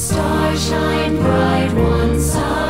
Stars shine bright side.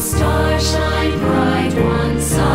star shine bright, one sun.